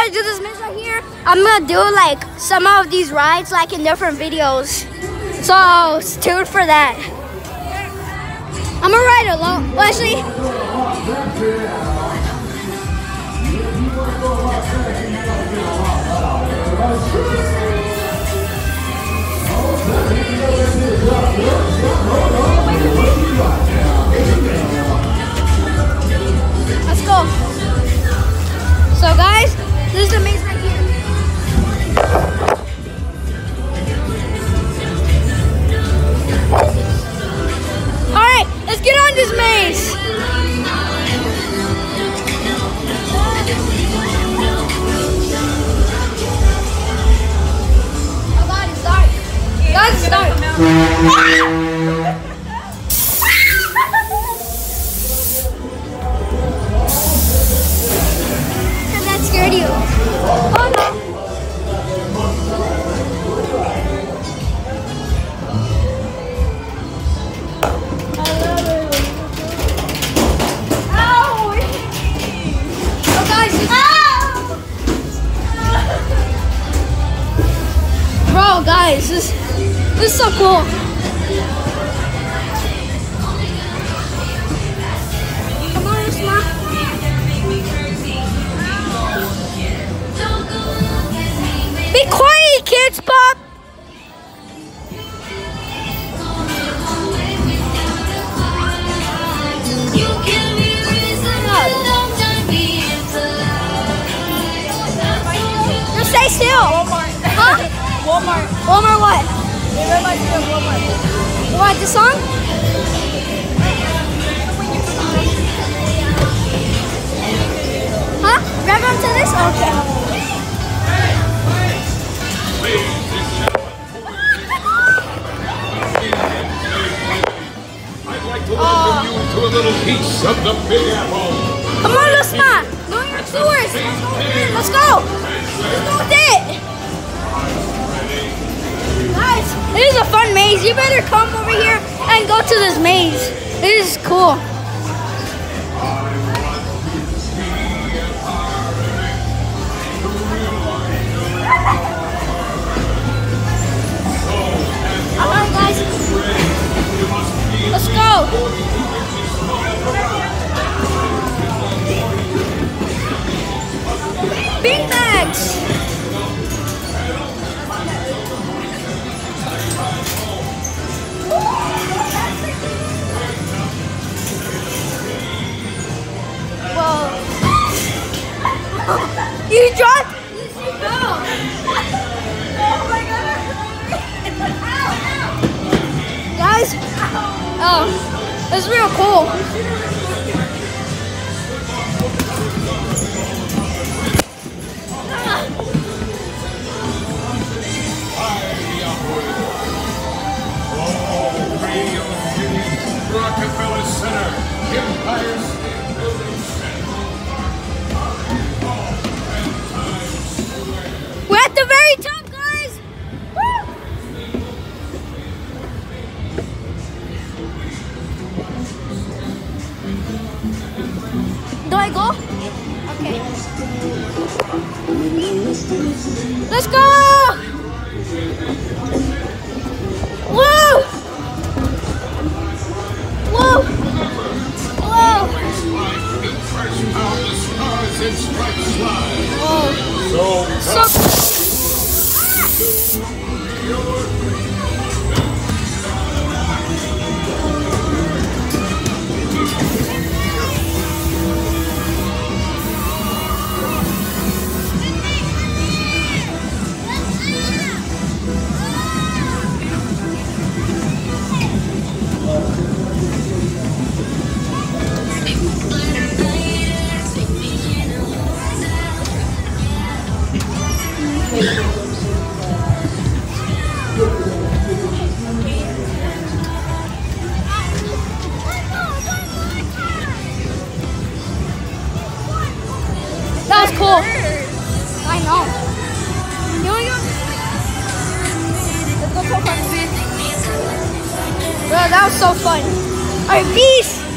guys do this right here, I'm gonna do like some of these rides like in different videos. So tuned for that. I'm gonna ride alone. Well, actually, let's guys, this this is so cool. Be quiet, kids, Pop. Walmart. Walmart what? Walmart. What, the song? Huh? Rev up to this? Okay. Piece of the Big Apple. Come on, not. Know your. Let's go. Let's go with it. Maze. You better come over here and go to this maze. This is cool. Alright, guys. Let's go. Big You dropped. Guys, oh, real cool. Rockefeller Center, Empire State the very top, guys. Woo! Do I go? Okay. Let's go! Woo! Woo! Whoa! First found the stars and stripes slide. Whoa! So So that that was so fun. Alright, peace.